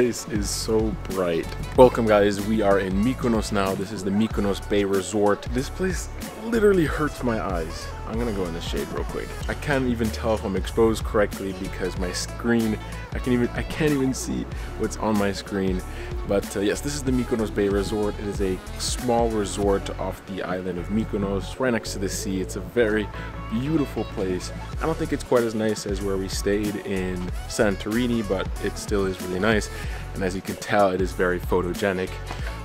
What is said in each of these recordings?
place is so bright. Welcome guys, we are in Mykonos now. This is the Mykonos Bay Resort. This place literally hurts my eyes. I'm gonna go in the shade real quick. I can't even tell if I'm exposed correctly because my screen, I can even, I can't even see what's on my screen. But uh, yes, this is the Mykonos Bay Resort. It is a small resort off the island of Mykonos, right next to the sea. It's a very beautiful place. I don't think it's quite as nice as where we stayed in Santorini, but it still is really nice. And as you can tell, it is very photogenic.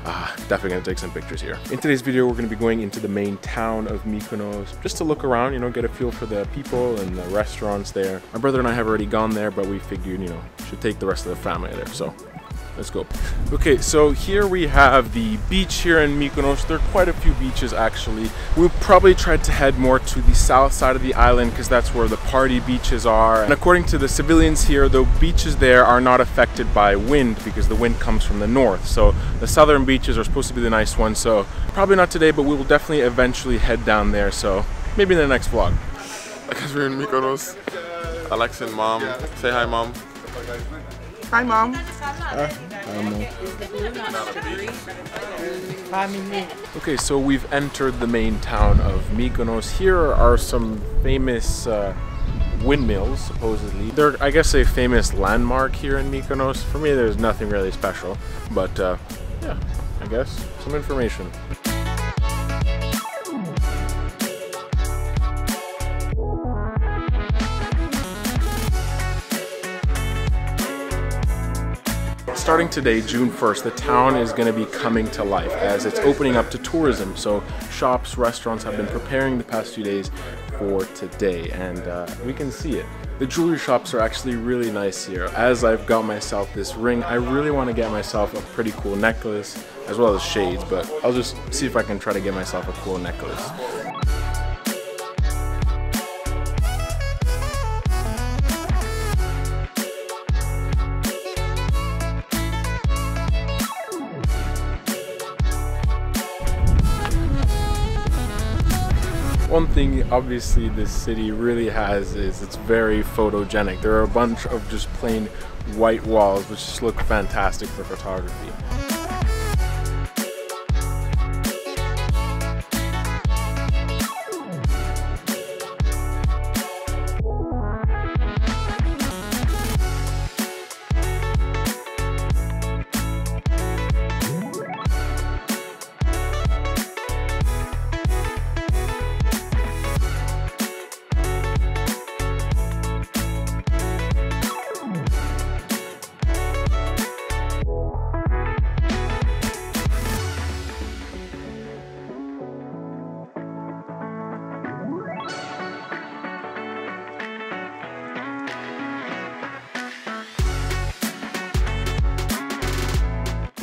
Uh, definitely gonna take some pictures here. In today's video, we're gonna be going into the main town of Mykonos just to look around, you know, get a feel for the people and the restaurants there. My brother and I have already gone there, but we figured, you know, should take the rest of the family there. So Let's go. Okay, so here we have the beach here in Mykonos. There are quite a few beaches actually. We'll probably try to head more to the south side of the island because that's where the party beaches are. And according to the civilians here, the beaches there are not affected by wind because the wind comes from the north. So the southern beaches are supposed to be the nice ones. So probably not today, but we will definitely eventually head down there. So maybe in the next vlog. Because we're in Mykonos. Alex and mom. Say hi, mom. Hi, mom. Okay, so we've entered the main town of Mykonos. Here are some famous uh, windmills, supposedly. They're, I guess, a famous landmark here in Mykonos. For me, there's nothing really special, but uh, yeah, I guess some information. Starting today, June 1st, the town is going to be coming to life as it's opening up to tourism. So shops, restaurants have been preparing the past few days for today and uh, we can see it. The jewelry shops are actually really nice here. As I've got myself this ring, I really want to get myself a pretty cool necklace as well as shades, but I'll just see if I can try to get myself a cool necklace. One thing obviously this city really has is it's very photogenic. There are a bunch of just plain white walls which just look fantastic for photography.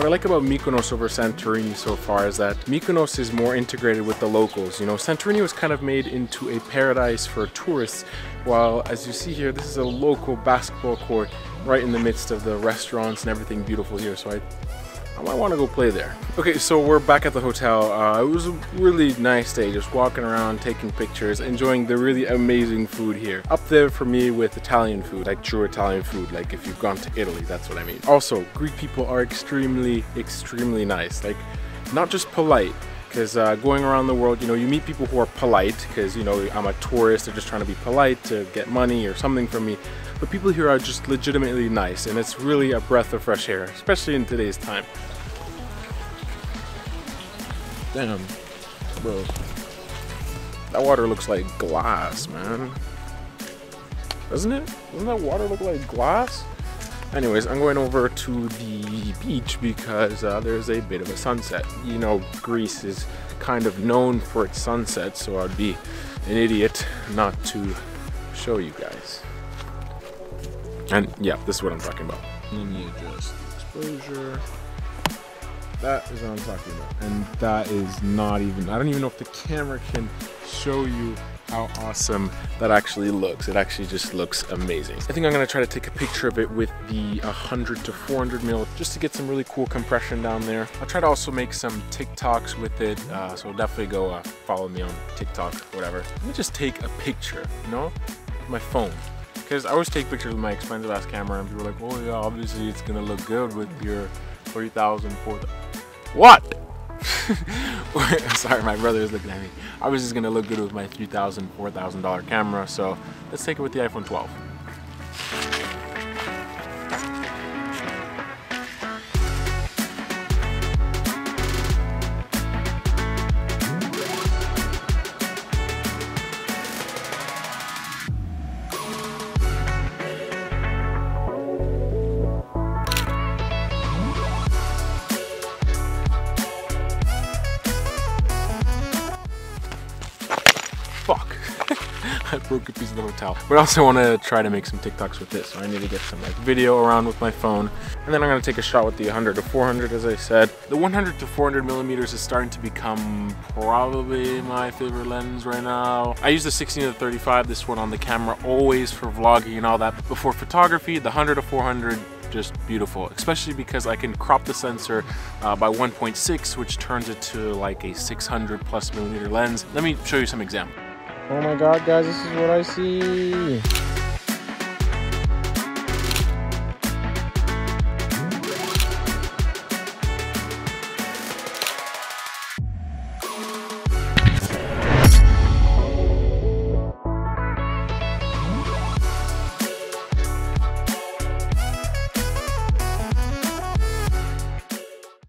What I like about Mykonos over Santorini so far is that Mykonos is more integrated with the locals. You know, Santorini was kind of made into a paradise for tourists, while as you see here, this is a local basketball court right in the midst of the restaurants and everything beautiful here. So I I might want to go play there. Okay, so we're back at the hotel. Uh, it was a really nice day, just walking around, taking pictures, enjoying the really amazing food here. Up there for me with Italian food, like true Italian food, like if you've gone to Italy, that's what I mean. Also, Greek people are extremely, extremely nice. Like, not just polite, because uh, going around the world, you know, you meet people who are polite because, you know, I'm a tourist, they're just trying to be polite to get money or something from me. But people here are just legitimately nice and it's really a breath of fresh air, especially in today's time. Damn, bro. That water looks like glass, man. Doesn't it? Doesn't that water look like glass? Anyways, I'm going over to the beach because uh, there's a bit of a sunset. You know, Greece is kind of known for its sunset, so I'd be an idiot not to show you guys. And yeah, this is what I'm talking about. Let me adjust the exposure. That is what I'm talking about. And that is not even, I don't even know if the camera can show you how awesome that actually looks. It actually just looks amazing. I think I'm gonna try to take a picture of it with the 100 to 400 mil just to get some really cool compression down there. I'll try to also make some TikToks with it, uh, so definitely go uh, follow me on TikTok, whatever. Let me just take a picture, you know, with my phone Because I always take pictures with my expensive ass camera and people are like, oh yeah, obviously it's gonna look good with your 3000, 4000. What? Sorry, my brother is looking at me. I was just gonna look good with my $3,000, 4000 dollar camera, so let's take it with the iPhone 12. I broke a piece of the hotel. But I also want to try to make some TikToks with this. So I need to get some like video around with my phone. And then I'm going to take a shot with the 100 to 400 as I said. The 100 to 400 millimeters is starting to become probably my favorite lens right now. I use the 16 to 35, this one on the camera always for vlogging and all that. But for photography, the 100 to 400 just beautiful, especially because I can crop the sensor uh, by 1.6, which turns it to like a 600 plus millimeter lens. Let me show you some examples. Oh my god, guys, this is what I see.